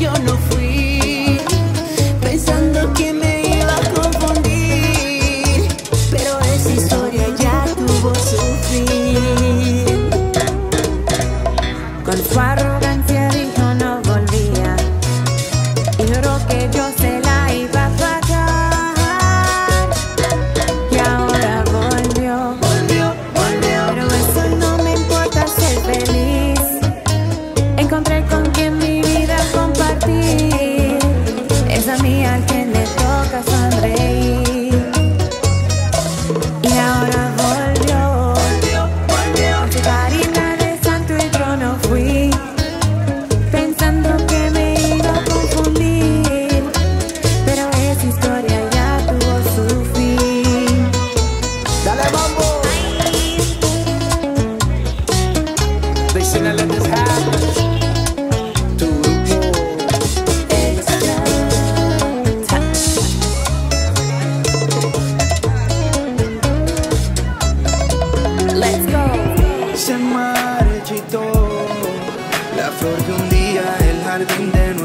yo no fui, pensando que me iba a confundir, pero es historia.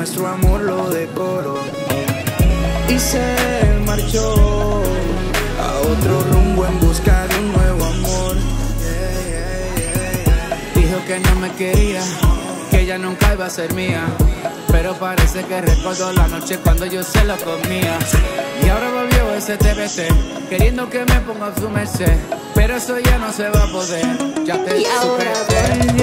Nuestro amor lo decoró y se marchó a otro rumbo en busca de un nuevo amor. Dijo que no me quería, que ella nunca iba a ser mía. Pero parece que recordó la noche cuando yo se lo comía. Y ahora volvió ese TBT, queriendo que me ponga a su merced. Pero eso ya no se va a poder, ya te Y ahora superé.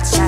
cha.